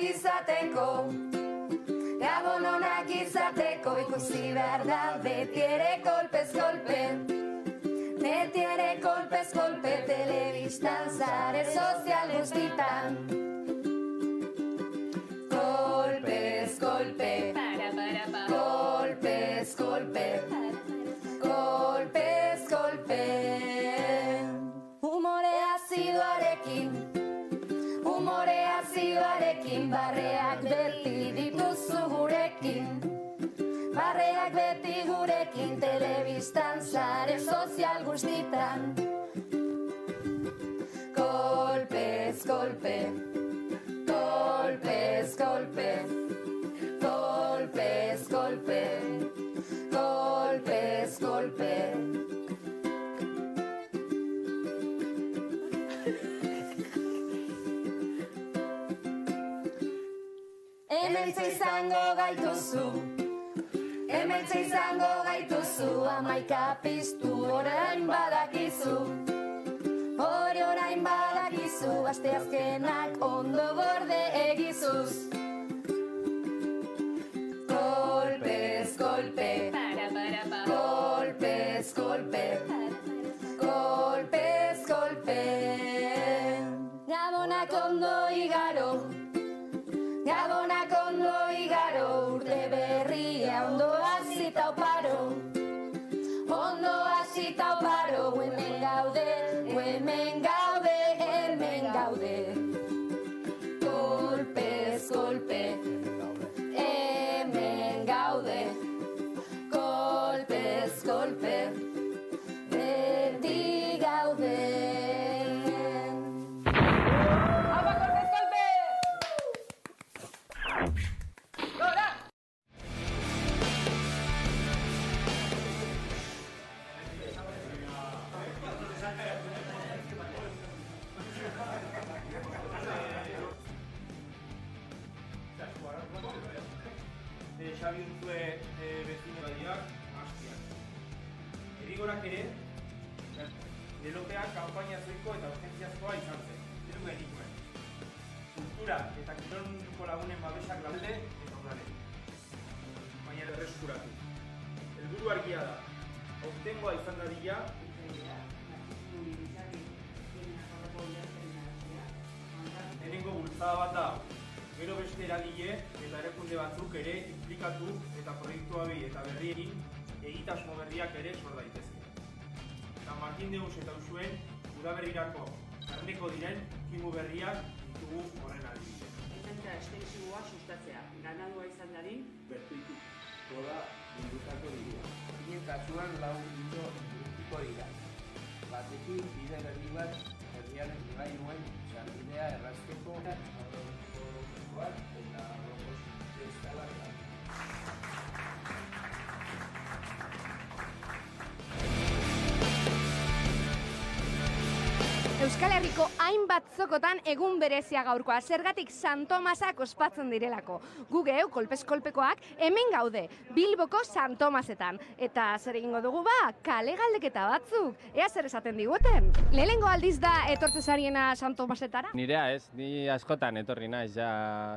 Gabon onak izateko Gabon onak izateko ikusi behar da beti ere kolpez kolpe Beti ere kolpez kolpe telebistan zare sozial guztitan telebistan zare sozial guztitan Kolpez kolpe Kolpez kolpe Kolpez kolpe Kolpez kolpe Hementxe izango gaituzu Hementxe izango Amaika piztu orain badakizu. Hori orain badakizu Aste azkenak ondo gorde egizuz berriak ere sor daitezke. Eta Martin Deus eta Usuen udaberrirako karneko diren kimu berriak ditugu horren adibide. Ekintza estensiboa sustatzea, ganadua izan dadin, bertuitu toda bildutako dirua. Hien kasuan lau bildo bildutiko dira. Batetik bide berri bat herriaren ibainuen sarbidea errazteko bat eta logos eskalak Euskal Herriko hainbat zokotan egun berezia gaurkoa, zergatik San Tomasak ospatzen direlako. Gu geu, kolpez kolpekoak, hemen gaude, Bilboko San Tomasetan. Eta zer egingo dugu ba, kale galdeketa batzuk, ea zer esaten diguten. Lehenengo aldiz da etortze zariena San Tomasetara? Nirea ez, ni askotan etorri naiz ja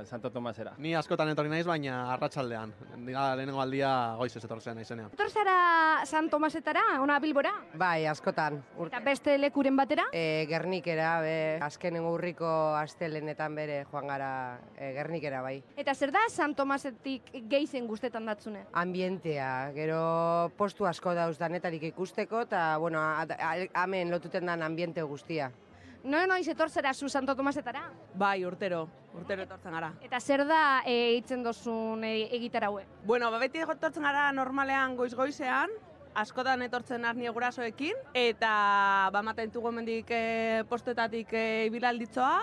Santo Tomasera. Ni askotan etorri naiz, baina arratsaldean. Lehenengo aldia goiz ez etortzen naizenean. Etortzara San Tomasetara, ona Bilbora? Bai, askotan. Urte. Eta beste lekuren batera? E, Gernikera, be, azkenengo urriko astelenetan bere joan gara e, Gernikera, bai. Eta zer da San Tomasetik geizen guztetan datzune? Ambientea, gero postu asko dauz danetarik ikusteko, eta, bueno, hemen lotuten dan ambiente guztia. No noiz etortzera zu Santo Tomasetara? bai, urtero, urtero etortzen gara. Eta zer da e, itzen dozun e, egitaraue? Bueno, ba, beti etortzen gara normalean goiz-goizean, askotan etortzen arni gurasoekin, eta ba, maten dugu hemendik e, postetatik e, bilaltitzoa,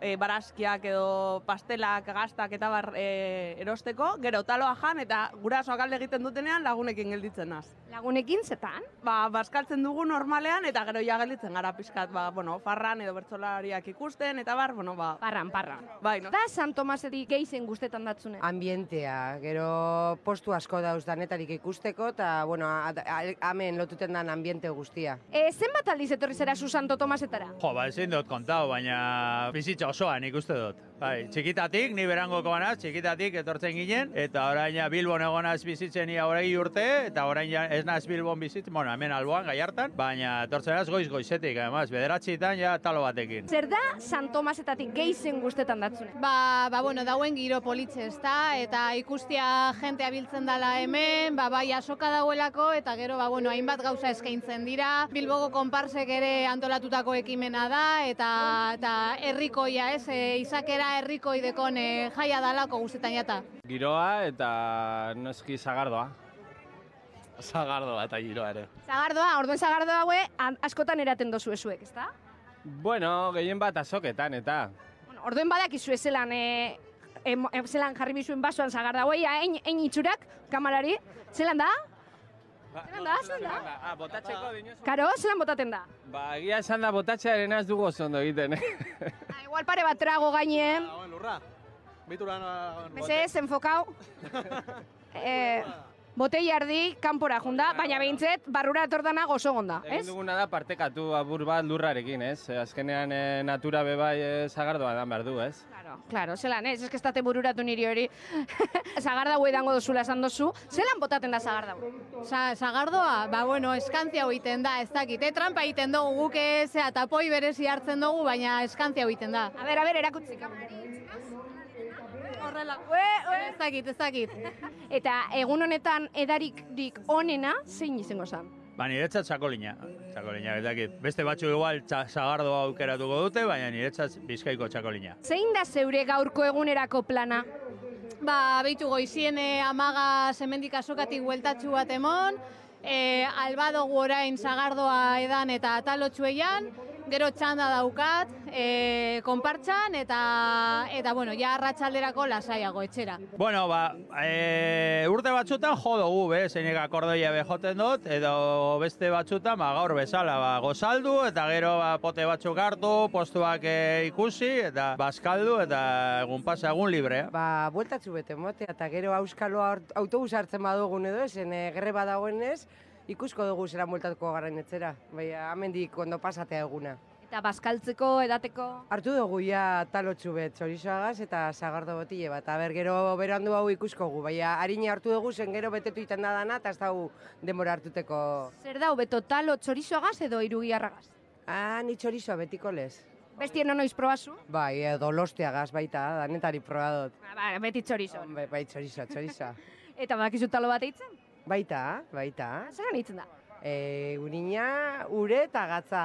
e, baraskiak edo pastelak, gaztak eta bar e, erosteko, gero taloa jan eta gurasoak alde egiten dutenean lagunekin gelditzen naz. Lagunekin zetan? Ba, bazkaltzen dugu normalean eta gero ja gelditzen gara pizkat, ba, bueno, farran edo bertsolariak ikusten eta bar, bueno, ba, Parran, parran. bai, no? Da San Tomasetik geizen guztetan datzune. Ambientea, gero postu asko dauz danetarik ikusteko, eta, bueno, hemen lotuten dan ambiente guztia. E, zenbat aldiz etorri zera zu Santo Tomasetara? Jo, ba, ezin dut kontau, baina bizitza osoan ikuste dut. Bai, txikitatik, ni berangoko banaz, txikitatik etortzen ginen, eta orain ja Bilbon egonaz bizitzen ia orei urte, eta orain ja ez naz Bilbon bizitzen, bueno, hemen alboan, gai hartan, baina etortzen az goiz goizetik, además, bederatzitan ja talo batekin. Zer da San Tomasetatik geizen guztetan datzune? Ba, ba, bueno, dauen giro politxe, ezta? Eta ikustia jentea biltzen dala hemen, ba, bai, asoka dauelako, eta gero, ba, bueno, hainbat gauza eskaintzen dira. Bilbogo konparsek ere antolatutako ekimena da, eta, eta herrikoia, ez? E, izakera herrikoi dekon e, jaia dalako guztetan jata. Giroa eta noski zagardoa. Zagardoa eta giroa ere. Zagardoa, orduen zagardoa haue, an- askotan eraten dozu ezuek, ezta? Bueno, gehien bat azoketan eta. Bueno, orduen badakizu zelan, e, em, em, zelan jarri bizuen basoan zagarda hauei, ein, ein itxurak, kamarari, zelan da? Zelan da, zelan da? Ah, botatzeko dinozu? Karo, zelan botaten da? Ba, egia esan da botatzearen az dugu oso ondo egiten? Ah, igual pare bat trago gainean, Dagoen lurra. Bituran... Mesedez, enfokau. eh, botei ardi, kanpora junda, baina behintzet, barrura etordana gozo gonda, Egin ez? duguna da partekatu abur bat lurrarekin, ez? Azkenean eh, natura bebai eh, zagardoa dan behar du, ez? Claro, claro, zelan, ez? Ez que estate bururatu niri hori. zagarda hue dango dozula esan dozu. Zelan botaten da zagarda hue? Sa, zagardoa, ba, bueno, eskantzia egiten da, ez dakit, eh? trampa egiten dugu guk ez, eta tapoi berezi hartzen dugu, baina eskantzia egiten da. A ber, a ber, erakutzi. Horrela. Ue, ue. Ez dakit, ez dakit. Eta egun honetan edarikrik onena zein izango zen? Ba, niretzat txakolina. Txakolina, ez dakit. Beste batzu igual txa, zagardoa aukeratuko dute, baina niretzat bizkaiko txakolina. Zein da zeure gaurko egunerako plana? Ba, beitu goizien eh, amaga semendik asokatik bueltatxu bat emon, e, alba dugu orain zagardoa edan eta talotxueian, gero txanda daukat, e, konpartxan, eta, eta bueno, ja arratsalderako lasaiago etxera. Bueno, ba, e, urte batzutan jo dugu, be, zeinek akordoia bejoten dut, edo beste batzutan, ba, gaur bezala, ba, gozaldu, eta gero ba, pote batzuk hartu, postuak e, ikusi, eta bazkaldu, eta egun pasa, egun librea. Ba, bueltatzu bete motea, eta gero auskaloa aut- autobus hartzen badugun edo, esen e, gerre badagoenez, ikusko dugu zera bueltatuko garen etxera. Bai, amendik ondo pasatea eguna. Eta bazkaltzeko, edateko... Hartu dugu ja talotxu bet, txorizoagaz eta zagardo botile bat. Aber, gero berandu hau ikuskogu, baina harina hartu dugu zen gero betetu iten da dana, eta ez dugu denbora hartuteko. Zer da, beto talo txorizoagaz edo irugiarragaz? Ah, ni txorizoa betiko lez. Bestien noiz probazu? Bai, e, dolosteagaz baita, danetari probadot. Ba, ba, beti txorizo. Bai, bai, txorizoa, txorizoa. Eta badakizu talo bat eitzen? Baita, baita. Zeran eitzen da? E, unina, ure eta gatza.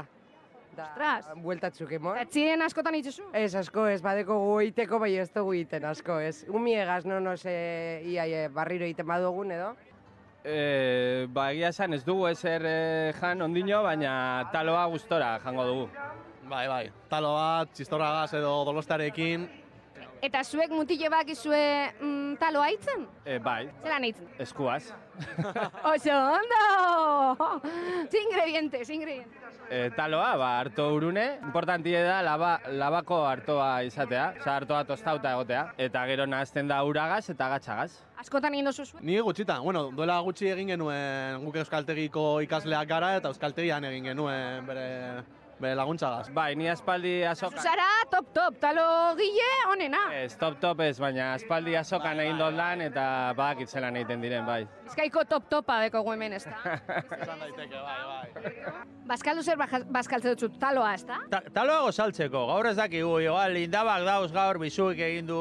Da, Ostras. Bueltatzuk emon. Etzien askotan itzuzu? Ez asko ez, badeko gu egiteko, bai ez dugu egiten asko ez. Umiegaz, no, no, ze, ia, ia, barriro egiten badugun edo. E, ba, egia esan ez dugu ezer e, jan ondino, baina taloa gustora jango dugu. Bai, bai. Talo bat, txistorragaz edo dolostarekin. Eta zuek mutile bakizue mm, taloa aitzen? E, bai, Zelan eitzen? eskuaz. Oso ondo! Ze ingrediente, ze ingrediente. E, taloa, ba, harto urune, importantie da laba, labako hartoa izatea, oza, hartoa tostauta egotea, eta gero nahazten da uragaz eta gatxagaz. Askotan egin dozu zuen? Ni gutxitan, bueno, duela gutxi egin genuen guk euskaltegiko ikasleak gara eta euskaltegian egin genuen bere, bere laguntzagaz. Bai, ni aspaldi azokan. Zara, top, top, talo gile onena. Ez, top top ez, baina aspaldi azokan egin dut lan eta badakit zelan egiten diren, bai. Bizkaiko top topa deko hemen ez da. Esan daiteke, bai, bai. Bazkaldu zer baja- bazkaltze dutzu taloa, ez da? Ta, taloa gozaltzeko, gaur ez dakigu, igual indabak dauz gaur bizuik egin du,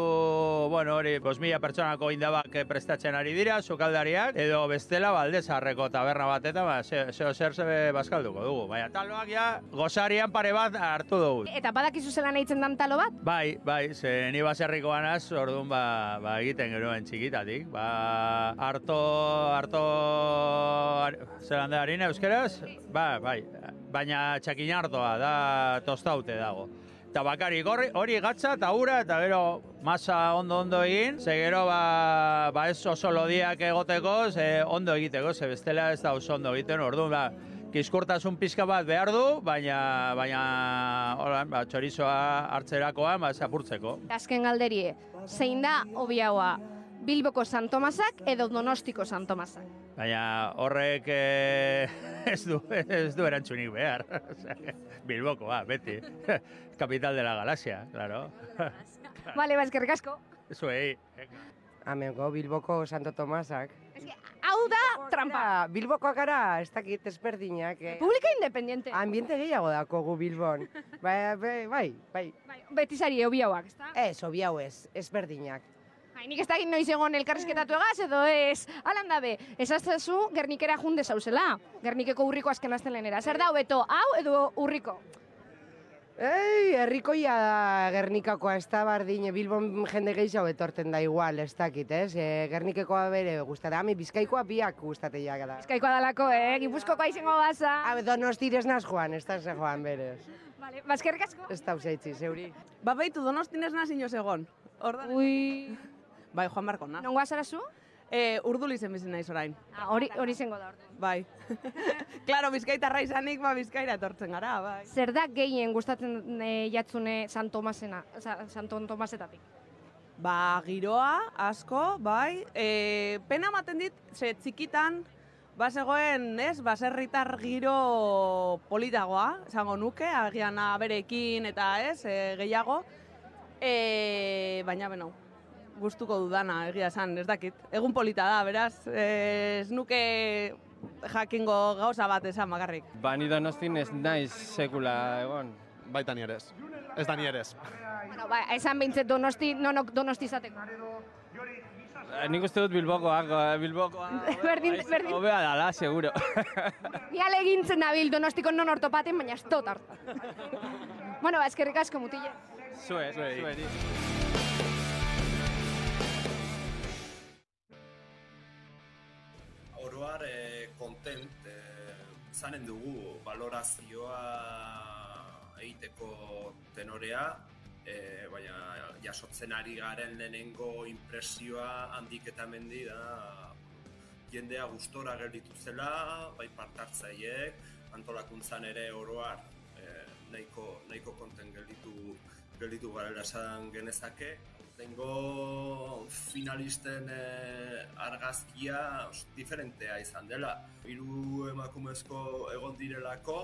bueno, hori, bos mila pertsonako indabak prestatzen ari dira, sukaldariak, edo bestela baldezarreko taberna batetan, ba, ze- zeo zer zebe bazkalduko dugu. Baina taloak ja, gozarian pare bat hartu dugu. Eta badakizu zelan eitzen dan talo bat? Bai, bai, ze ni baserrikoa naz, orduan ba, ba egiten genuen txikitatik. Ba, harto, harto, ar, zelan da harina euskeraz? Ba, bai, baina txakin hartoa, da tostaute dago. Eta bakarik hori, hori gatza eta ura eta gero masa ondo ondo egin, ze gero ba, ba ez oso lodiak egoteko, ze ondo egiteko, ze bestela ez da oso ondo egiten, orduan ba, kiskurtasun pixka bat behar du, baina, baina hola, ba, txorizoa hartzerakoan ba, zapurtzeko. Azken galderie, zein da obiagoa, Bilboko San Tomasak edo Donostiko San Tomasak? Baina horrek eh, ez, du, ez du erantzunik behar. Osea, Bilbokoa, beti. Kapital de la galaxia, claro. Bale, ba, eskerrik asko. Zuei. Amengo Bilboko Santo Tomasak. Hau da, trampa. Bilbokoak gara, ez dakit ezberdinak. Eh? Publika independiente. Ambiente gehiago dako gu Bilbon. bai, bai, bai, bai. Beti zari obiauak, ezta? Ez, obiau ez, ezberdinak. Bai, nik ez dakit noiz egon elkarrizketatu egaz, edo ez. Alan dabe, esaztezu Gernikera junde zauzela. Gernikeko urriko azken astelenera. Zer da hobeto, hau edo urriko? Ei, herrikoia da Gernikakoa, ez da bardine, Bilbon jende gehiago etorten da igual, ez dakit, ez? E, Gernikekoa bere gustate, ami bizkaikoa biak gustate jaga da. Bizkaikoa dalako, eh? Gipuzkokoa izango gaza. Habe, donostirez naz joan, ez da ze joan berez. Vale, baskerrik asko. Ez da usaitzi, zeuri. Ba, baitu, donostin ez naz inoz egon. Ordan. Ui. Bai, Juan Marko na. Nongoa zara zu? E, urduli zen bizi naiz orain. Ah, hori hori zengo da orduan. Bai. Claro, bizkaitarra izanik, ba, bizkaira etortzen gara, bai. Zer da gehien gustatzen e, jatzune San Tomasena, Sa- Santo Tomasetatik? Ba, giroa, asko, bai. E, pena ematen dit, ze txikitan, bazegoen, ez, baserritar giro politagoa, esango nuke, agian aberekin eta ez, e, gehiago. E, baina, beno, gustuko dudana, egia esan, ez dakit. Egun polita da, beraz, e, ez nuke jakingo gauza bat esan bakarrik. Ba, ni donostin ez naiz sekula egon. Baita ni ere ez. Ez da ni ere ez. Bueno, ba, esan behintzet donosti, nonok donosti izateko. Eh, Nik uste dut Bilbokoak, eh, Bilbokoa... Berdin, berdin. Hobea dala, seguro. Ni alegintzen nabil donostiko non ortopaten, baina ez dut hartu. bueno, ba, eskerrik asko mutile. Zue, Zuei. Oroar e, kontent e, zanen dugu valorazioa egiteko tenorea, e, baina jasotzen ari garen lehenengo impresioa handik eta mendi da jendea gustora gelditu zela, bai partartzaileek, antolakuntzan ere oroar e, nahiko, nahiko konten gelditu, gelditu garela esan genezake. Tengo finalisten eh, argazkia os, diferentea izan dela. Hiru emakumezko egon direlako,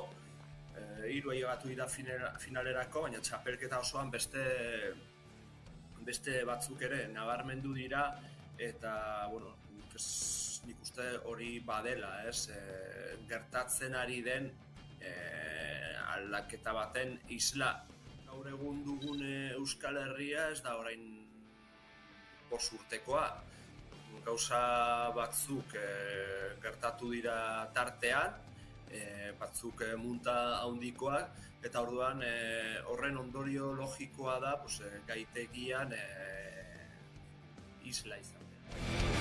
eh, hiru ailegatu dira finalerako, baina txapelketa osoan beste beste batzuk ere nabarmendu dira eta bueno, ez- nik uste hori badela, ez? E, gertatzen ari den e, aldaketa baten isla. Gaur egun dugun e, Euskal Herria ez da orain bost urtekoa. Gauza batzuk e, gertatu dira tartean, e, batzuk e, munta handikoak, eta orduan e, horren ondorio logikoa da pues, gaitegian e, isla izan.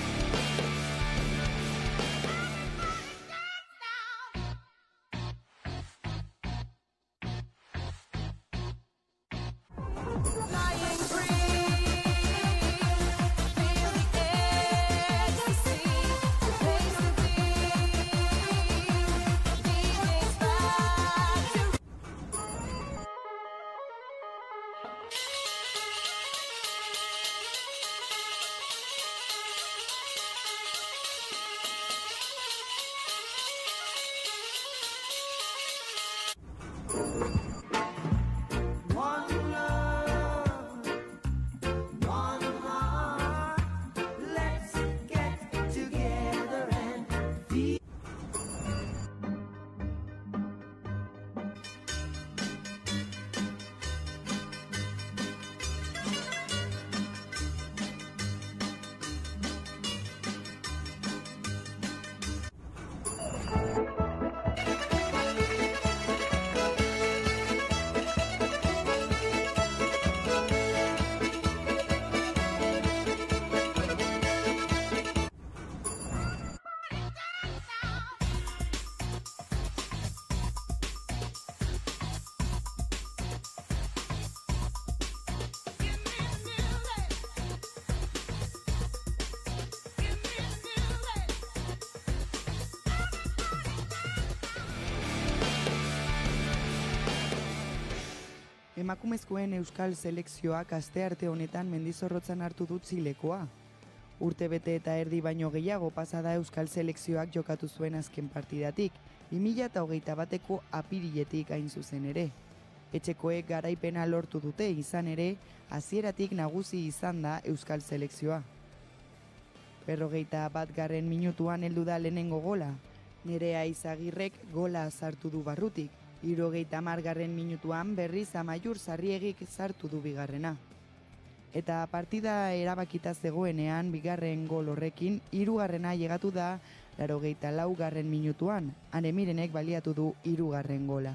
Emakumezkoen euskal selekzioak astearte honetan mendizorrotzan hartu dut zilekoa. Urte bete eta erdi baino gehiago pasada euskal selekzioak jokatu zuen azken partidatik, 2008 bateko apiriletik hain zuzen ere. Etxekoek garaipena lortu dute izan ere, hasieratik nagusi izan da euskal selekzioa. Berrogeita bat garren minutuan heldu da lehenengo gola. Nerea izagirrek gola sartu du barrutik. Irogeita margarren minutuan berriz amaiur zarriegik sartu du bigarrena. Eta partida erabakita zegoenean bigarren gol horrekin hirugarrena llegatu da larogeita lau garren minutuan, anemirenek baliatu du hirugarren gola.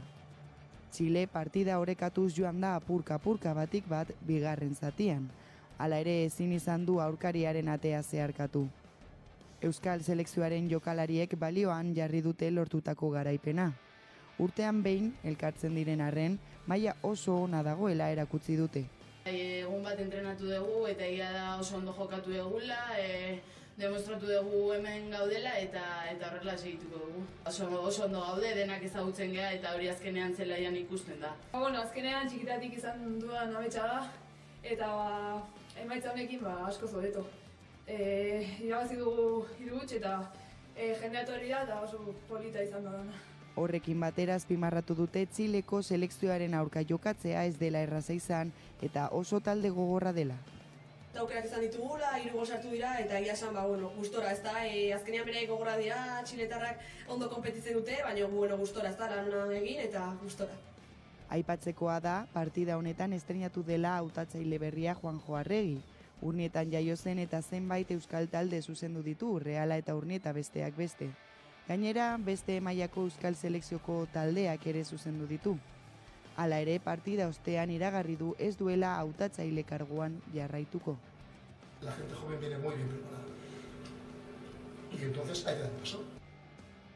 Txile partida orekatuz joan da apurka-apurka batik bat bigarren zatian. Hala ere ezin izan du aurkariaren atea zeharkatu. Euskal selekzioaren jokalariek balioan jarri dute lortutako garaipena. Urtean behin, elkartzen diren arren, maila oso ona dagoela erakutsi dute. Egun bat entrenatu dugu eta ia da oso ondo jokatu dugula, e, demostratu dugu hemen gaudela eta eta horrela segituko dugu. Oso, oso ondo gaude, denak ezagutzen gea eta hori azkenean zelaian ikusten da. Ba, bueno, azkenean txikitatik izan dudan abetsa da, eta ba, emaitza honekin ba, asko zobeto. E, irabazi dugu irutx eta e, jendea etorri da eta oso polita izan da dana. Horrekin batera azpimarratu dute Txileko selekzioaren aurka jokatzea ez dela erraza izan eta oso talde gogorra dela. Eta aukerak izan ditugula, hiru gol sartu dira eta egia esan ba bueno, gustora, ezta? E, azkenean bere gogorra dira, txiletarrak ondo konpetitzen dute, baina bueno, gustora, ezta? Lan egin eta gustora. Aipatzekoa da, partida honetan estrenatu dela hautatzaile berria Juanjo Arregi. Urnietan jaio zen eta zenbait euskal talde zuzendu ditu, Reala eta Urnieta besteak beste. Gainera, beste mailako euskal selekzioko taldeak ere zuzendu ditu. Hala ere, partida ostean iragarri du ez duela hautatzaile karguan jarraituko. La gente joven viene muy bien preparada. Y entonces hay que dar paso.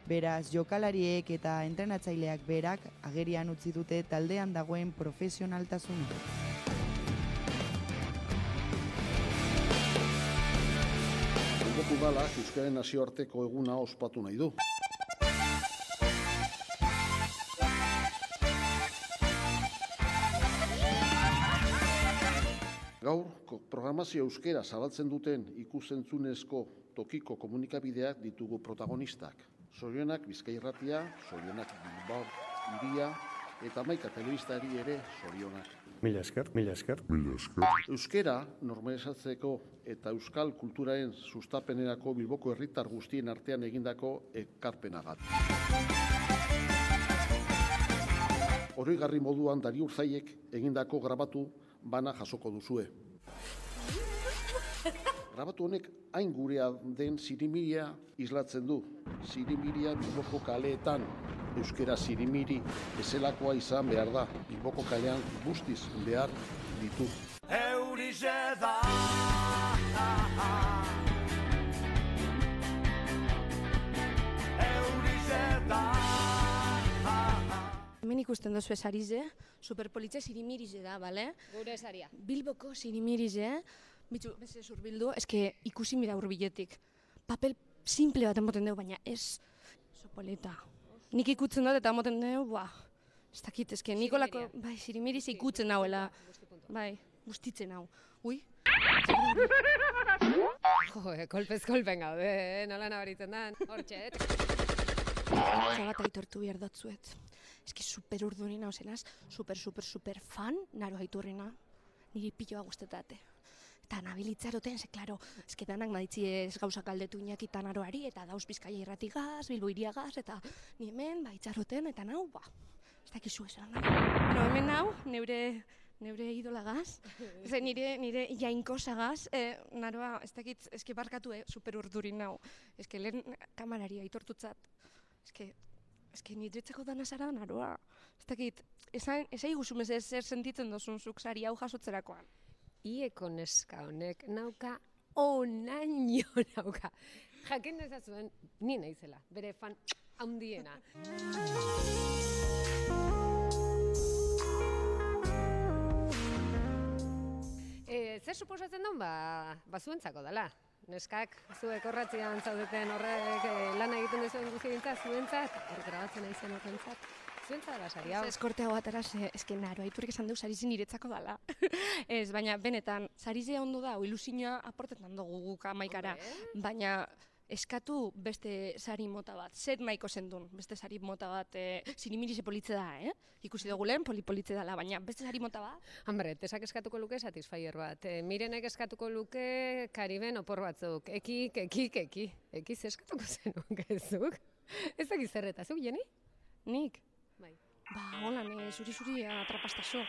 Beraz, jokalariek eta entrenatzaileak berak agerian utzi dute taldean dagoen profesionaltasuna. Bilboko udalak Euskaren nazioarteko eguna ospatu nahi du. Gaur, programazio euskera zabaltzen duten ikusentzunezko tokiko komunikabideak ditugu protagonistak. Zorionak Bizkai Irratia, Zorionak Bilbao Iria eta Maika Telebistari ere zorionak. Mila esker, mila esker. Mila esker. Euskera normalizatzeko eta euskal kulturaren sustapenerako Bilboko herritar guztien artean egindako ekarpenagat. Oroigarri moduan dari urzaiek egindako grabatu bana jasoko duzue. Grabatu honek hain gurea den zirimiria islatzen du. Zirimiria Bilboko kaleetan, euskera zirimiri ezelakoa izan behar da. Bilboko kalean guztiz behar ditu. Eurize da Eurize da Hemen ikusten dozu esarize, superpolitze sirimirize da, bale? Gure esaria. Bilboko sirimirize, bitzu, beste zurbildu, eske ikusi mira urbiletik. Papel simple bat emoten dugu, baina ez oso polita. Nik ikutzen dut eta emoten dugu, buah, ez dakit, eske Nikolako, bai, sirimirize ikutzen nauela. Bai, bustitzen hau. Ui, Jo, kolpez kolpen gaude, eh? nola nabaritzen dan, hortxe, eh? Zabat aitortu behar dotzuet. Eski super urdurina ozenaz, super, super, super fan, naro aiturrina. Niri piloa guztetate. Eta nabilitzaroten, ze, klaro, eske danak naditzi ez gauzak aldetu inakita naroari, eta dauz bizkaia irratigaz, bilbo iriagaz, eta ni hemen, ba, itxaroten, eta nau, ba, ez dakizu esan. Pero hemen nau, neure, neure idolagaz, ze nire, nire jainkosagaz, eh, naroa, ez dakit, eske barkatu, eh, super urdurin nau. Eske lehen kamarari aitortutzat, eske, eske nitretzeko dana zara naroa. Ez dakit, esan, esai guzumez ez zer sentitzen dozun zuk sari hau jasotzerakoan. Ieko neska honek nauka onaino nauka. Jakin dezazuen, ni naizela, bere fan handiena. E, zer suposatzen duen, ba, ba zuentzako dela. Neskak, zuek horratzean zaudeten horrek e, lan egiten duzuen guztientzat, zuentzat, hor grabatzen aizen horrentzat, zuentza dela sari hau. Eskorte hau atara, ze, eske naro, aipurik esan du sarize niretzako dala. Ez, baina benetan, sarize ondo da, ilusioa aportetan dugu guk amaikara. Baina eskatu beste sari mota bat, zet nahiko zendun, beste sari mota bat, e, zinimirize politze da, eh? Ikusi dugu lehen, poli politze dela, baina beste sari mota bat, Hombre, tesak eskatuko luke Satisfyer bat. E, mirenek eskatuko luke Kariben opor batzuk. Ekik, ekik, eki. Ekiz eskatuko zenuk, ezuk? Ez zuk, Jenny? nik. Ba, holan, e, zuri-zuri atrapastazo.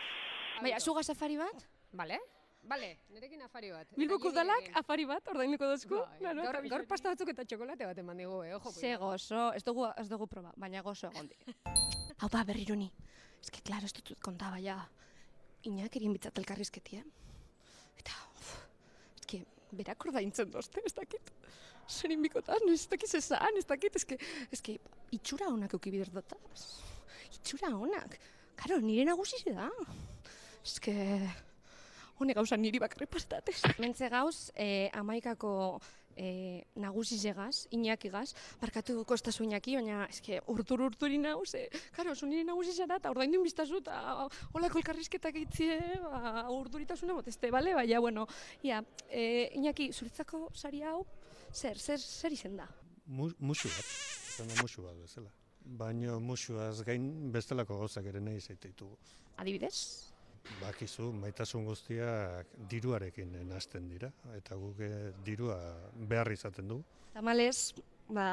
Baina, zuga safari bat? Bale? Bale, nerekin afari bat. Bilboko udalak Jennyrekin. afari bat, ordainduko dozku. Bai, Claro, gaur, eta gaur pasta batzuk eta txokolate bat eman digu, eh? Ojo, Ze gozo, ez dugu, ez dugu proba, baina gozo egondi. Hau da, berriro ni. Ez que, klaro, ez dut konta, baina, inak erien bitzat elkarrizketi, eh? Eta, uf, ez que, berak ordaintzen dozte, ez dakit. Zerin bikotan, ez dakit zezan, ez dakit, ez que, ez que, itxura honak euki bider dotaz. Itxura honak. Karo, nire nagusi da. Que, honek gauza niri bakarri pastatez. Mentze gauz, eh, amaikako eh, nagusi zegaz, inakigaz, barkatu kostazu inaki, baina eske urtur urturi nauz, eh, karo, zu nire nagusi zara, eta ordaindu biztazu, eta holako elkarrizketak eitzie, ba, urduritasuna moteste, bale? Baina, bueno, ia, eh, inaki, zuretzako sari hau, zer, zer, zer izen da? Mu, musu bat, musu bat bezala. Baina musuaz gain bestelako gauzak ere nahi zaite ditugu. Adibidez? Bakizu, maitasun guztiak diruarekin nahasten dira, eta guk eh, dirua behar izaten dugu. Tamalez, ba,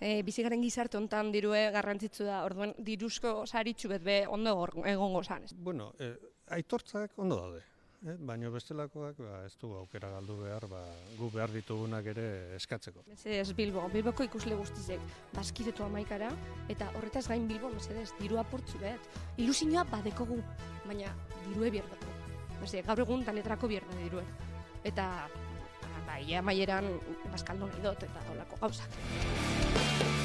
e, bizigaren gizarte hontan dirue garrantzitsu da, orduan diruzko saritxu bet be ondo egongo zan. Bueno, eh, aitortzak ondo daude, eh? baina bestelakoak ba, ez du aukera galdu behar, ba, gu behar ditugunak ere eskatzeko. Mesedez Bilbo, Bilboko ikusle guztizek bazkiretu amaikara, eta horretaz gain Bilbo, mesedez, diru aportzu bet. Ilusioa badekogu, baina dirue bierdatu. Mese, gaur egun danetrako bierda dirue. Eta, ba, ia maieran bazkaldu nahi dut, eta holako gauzak.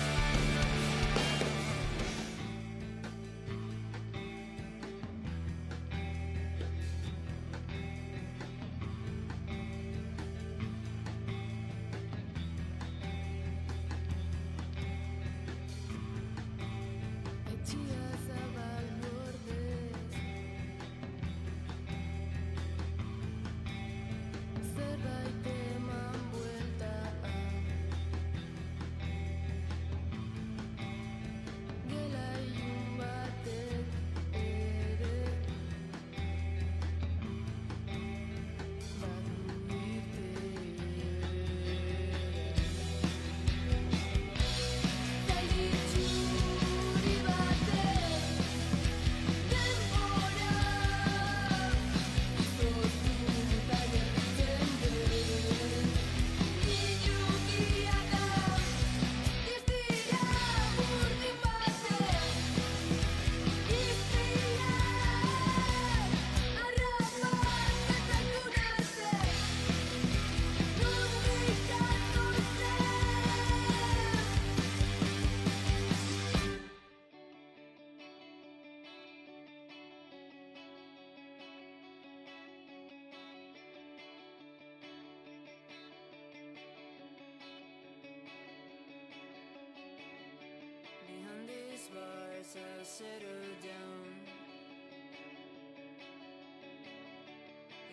set her down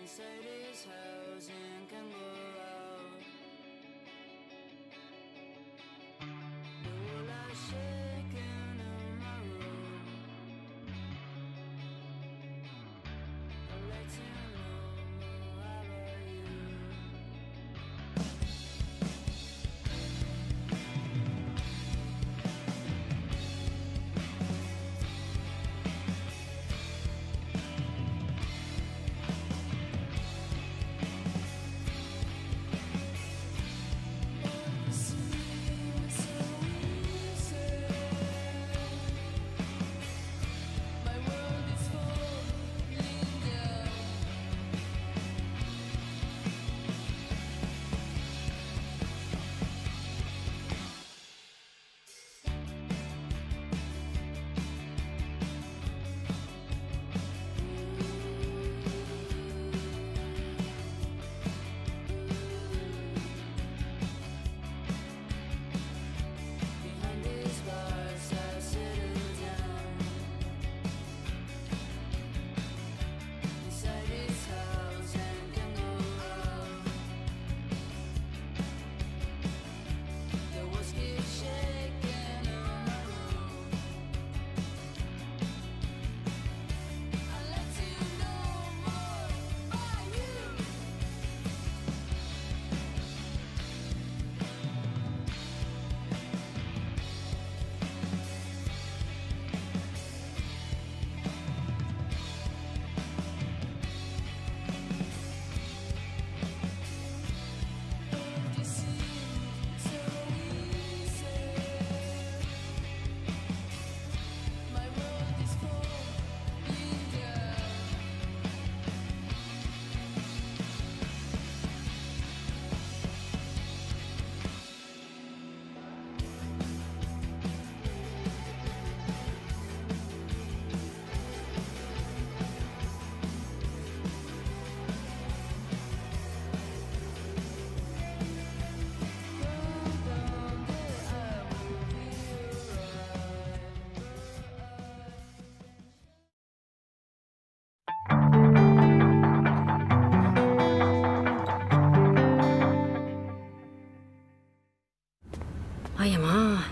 inside his house in Cambodia.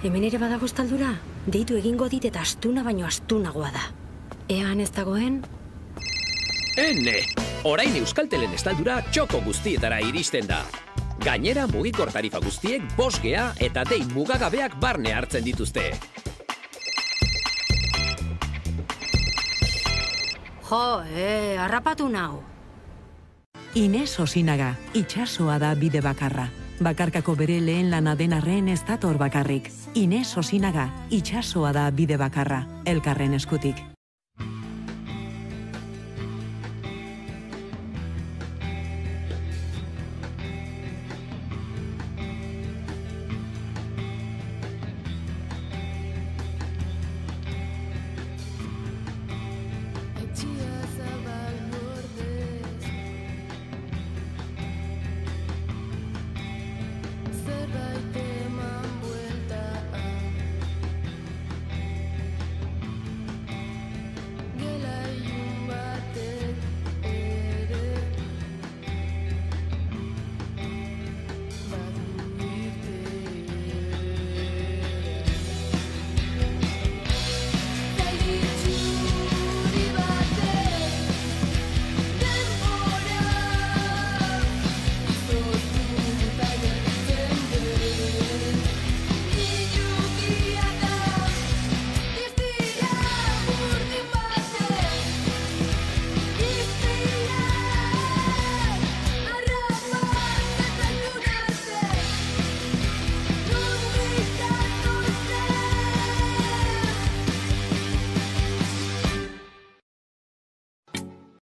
Hemen ere badago estaldura? Deitu egingo dit eta astuna baino astunagoa da. Ean ez dagoen? Ene, orain Euskaltelen estaldura txoko guztietara iristen da. Gainera mugikor tarifa guztiek bosgea eta dei mugagabeak barne hartzen dituzte. Jo, e, harrapatu nau. Ines Osinaga, itxasoa da bide bakarra. Bakarkako bere lehen lana den arren ez dator bakarrik. Ines Osinaga, itxasoa da bide bakarra, elkarren eskutik.